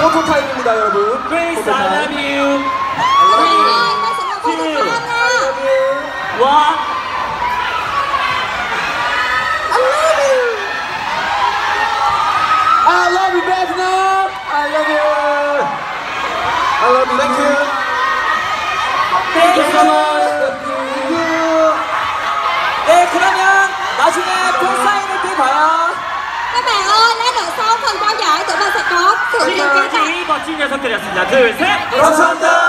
포토 타임입니다, 여러분. Grace, 포토 I 타임. love you. Photo Two. One. I love you, Vietnam. I love you. I love you. Thank you. Thank you so much. Thank you. 네, 그러면 나중에 팬 사인회 때 봐요. Các bạn ơi, lát nữa sau phần trao 멋진 녀석들이었습니다. 둘, 셋. 감사합니다.